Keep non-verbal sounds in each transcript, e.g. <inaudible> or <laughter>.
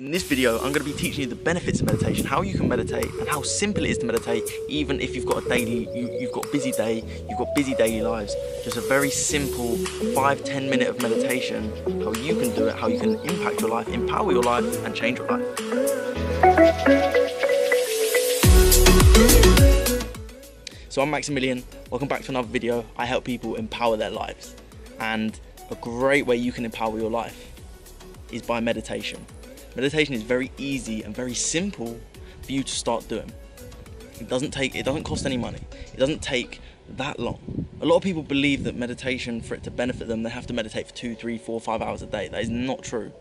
In this video, I'm going to be teaching you the benefits of meditation, how you can meditate, and how simple it is to meditate, even if you've got a daily, you, have got a busy day, you've got busy daily lives. Just a very simple five, 10 minute of meditation, how you can do it, how you can impact your life, empower your life, and change your life. So I'm Maximilian, welcome back to another video. I help people empower their lives. And a great way you can empower your life is by meditation. Meditation is very easy and very simple for you to start doing. It doesn't take, it doesn't cost any money. It doesn't take that long. A lot of people believe that meditation, for it to benefit them, they have to meditate for two, three, four, five hours a day. That is not true.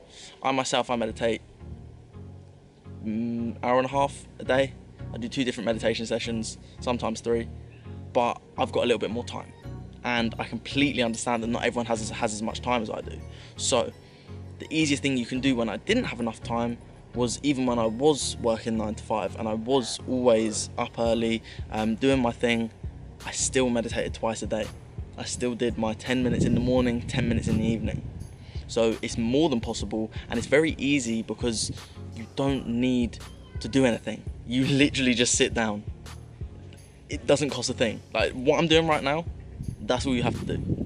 I myself, I meditate mm, hour and a half a day. I do two different meditation sessions, sometimes three, but I've got a little bit more time. And I completely understand that not everyone has, has as much time as I do. So the easiest thing you can do when I didn't have enough time was even when I was working nine to five and I was always up early um, doing my thing, I still meditated twice a day. I still did my 10 minutes in the morning, 10 minutes in the evening. So it's more than possible and it's very easy because you don't need to do anything. You <laughs> literally just sit down. It doesn't cost a thing. Like what I'm doing right now, that's all you have to do.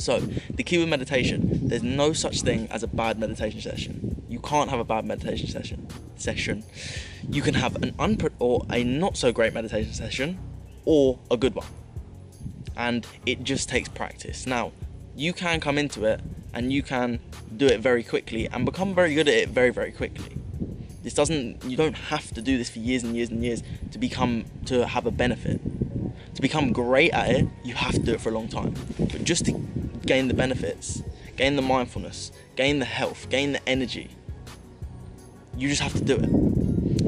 So, the key with meditation, there's no such thing as a bad meditation session. You can't have a bad meditation session. Session. You can have an unpre- or a not so great meditation session, or a good one. And it just takes practice. Now, you can come into it and you can do it very quickly and become very good at it very, very quickly. This doesn't, you don't have to do this for years and years and years to become, to have a benefit. To become great at it, you have to do it for a long time. But just to gain the benefits, gain the mindfulness, gain the health, gain the energy. You just have to do it.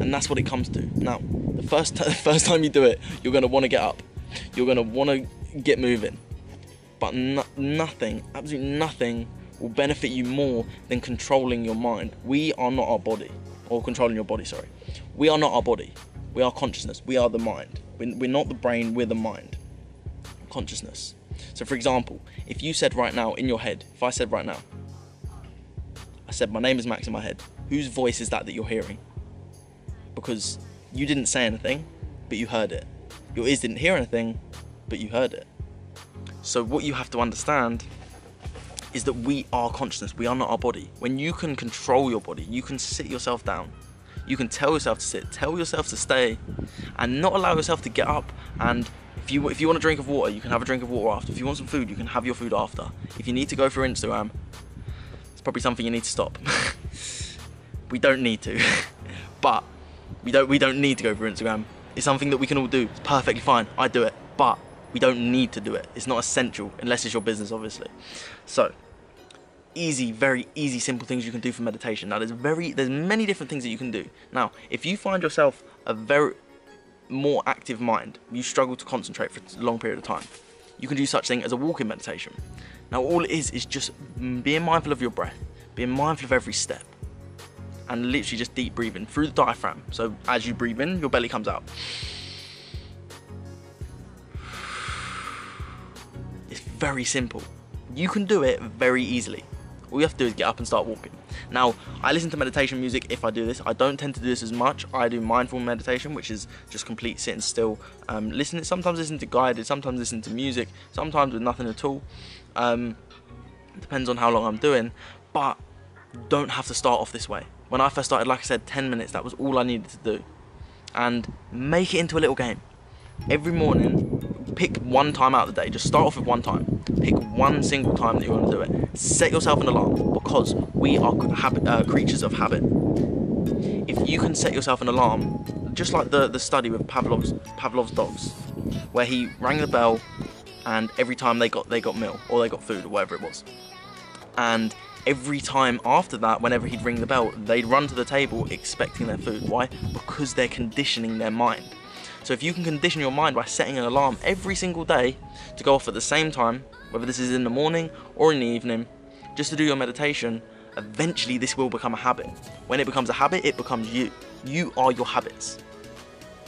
And that's what it comes to. Now, the first, t- <laughs> the first time you do it, you're going to want to get up. You're going to want to get moving. But no- nothing, absolutely nothing, will benefit you more than controlling your mind. We are not our body, or controlling your body, sorry. We are not our body. We are consciousness. We are the mind. We're not the brain, we're the mind. Consciousness. So, for example, if you said right now in your head, if I said right now, I said, My name is Max in my head, whose voice is that that you're hearing? Because you didn't say anything, but you heard it. Your ears didn't hear anything, but you heard it. So, what you have to understand is that we are consciousness, we are not our body. When you can control your body, you can sit yourself down, you can tell yourself to sit, tell yourself to stay, and not allow yourself to get up and if you if you want a drink of water, you can have a drink of water after. If you want some food, you can have your food after. If you need to go for Instagram, it's probably something you need to stop. <laughs> we don't need to, <laughs> but we don't we don't need to go for Instagram. It's something that we can all do. It's perfectly fine. I do it, but we don't need to do it. It's not essential unless it's your business, obviously. So easy, very easy, simple things you can do for meditation. Now, there's very, there's many different things that you can do. Now, if you find yourself a very, more active mind, you struggle to concentrate for a long period of time, you can do such thing as a walking meditation. Now, all it is is just being mindful of your breath, being mindful of every step, and literally just deep breathing through the diaphragm. So as you breathe in, your belly comes out. It's very simple. You can do it very easily. All you have to do is get up and start walking. Now, I listen to meditation music if I do this. I don't tend to do this as much. I do mindful meditation, which is just complete sitting still, um, listening. Sometimes listen to guided, sometimes listen to music, sometimes with nothing at all. Um, depends on how long I'm doing, but don't have to start off this way. When I first started, like I said, 10 minutes, that was all I needed to do. And make it into a little game. Every morning, pick one time out of the day. Just start off with one time. Pick one single time that you want to do it. Set yourself an alarm because we are habit, uh, creatures of habit. If you can set yourself an alarm, just like the, the study with Pavlov's, Pavlov's dogs, where he rang the bell and every time they got they got meal or they got food or whatever it was. And every time after that, whenever he'd ring the bell, they'd run to the table expecting their food. Why? Because they're conditioning their mind. So if you can condition your mind by setting an alarm every single day to go off at the same time, whether this is in the morning or in the evening, just to do your meditation, eventually this will become a habit. When it becomes a habit, it becomes you. You are your habits.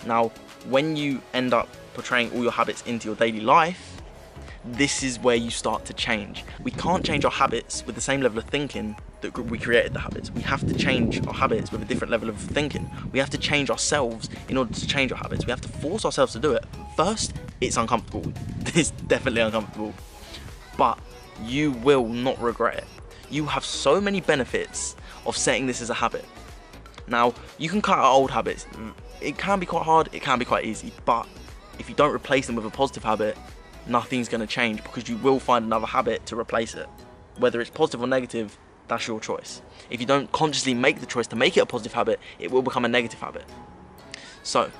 Now, when you end up portraying all your habits into your daily life, this is where you start to change. We can't change our habits with the same level of thinking that we created the habits. We have to change our habits with a different level of thinking. We have to change ourselves in order to change our habits. We have to force ourselves to do it. First, it's uncomfortable. <laughs> It's definitely uncomfortable. But you will not regret it. You have so many benefits of setting this as a habit. Now, you can cut out old habits. Mm, it can be quite hard, it can be quite easy, but if you don't replace them with a positive habit, nothing's going to change because you will find another habit to replace it. Whether it's positive or negative, that's your choice. If you don't consciously make the choice to make it a positive habit, it will become a negative habit. So,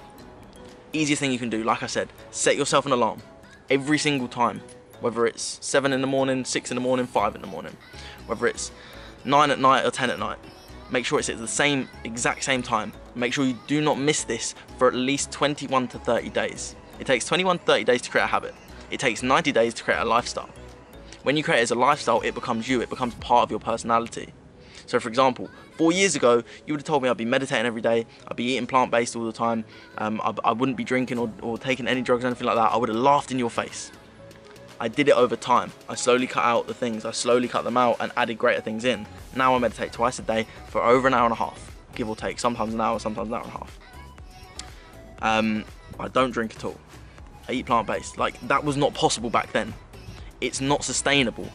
easiest thing you can do, like I said, set yourself an alarm every single time, whether it's 7 in the morning, 6 in the morning, 5 in the morning, whether it's 9 at night or 10 at night. Make sure it's at the same exact same time. Make sure you do not miss this for at least 21 to 30 days. It takes 21 to 30 days to create a habit. It takes 90 days to create a lifestyle. When you create it as a lifestyle, it becomes you, it becomes part of your personality. So for example, four years ago, you would have told me I'd be meditating every day, I'd be eating plant-based all the time, um, I, I, wouldn't be drinking or, or taking any drugs or anything like that. I would have laughed in your face. I did it over time. I slowly cut out the things, I slowly cut them out and added greater things in. Now I meditate twice a day for over an hour and a half, give or take, sometimes an hour, sometimes an hour and a half. Um, I don't drink at all. I eat plant-based. Like, that was not possible back then. It's not sustainable.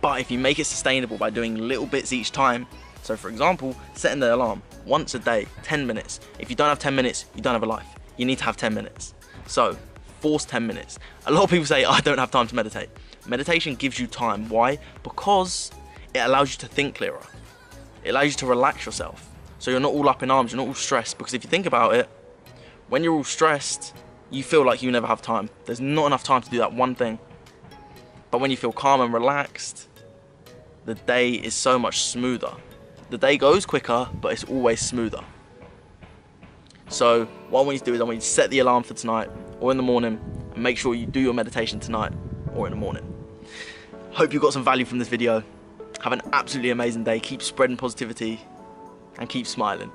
But if you make it sustainable by doing little bits each time, so for example, setting the alarm once a day, 10 minutes. If you don't have 10 minutes, you don't have a life. You need to have 10 minutes. So, force 10 minutes. A lot of people say, <laughs> I don't have time to meditate. Meditation gives you time. Why? Because it allows you to think clearer. It allows you to relax yourself. So you're not all up in arms, you're not all stressed. Because if you think about it, when you're all stressed, you feel like you never have time. There's not enough time to do that one thing. But when you feel calm and relaxed, the day is so much smoother. The day goes quicker, but it's always smoother. So what I want you to do is I want you to set the alarm for tonight or in the morning and make sure you do your meditation tonight or in the morning. Hope you got some value from this video. Have an absolutely amazing day. Keep spreading positivity and keep smiling.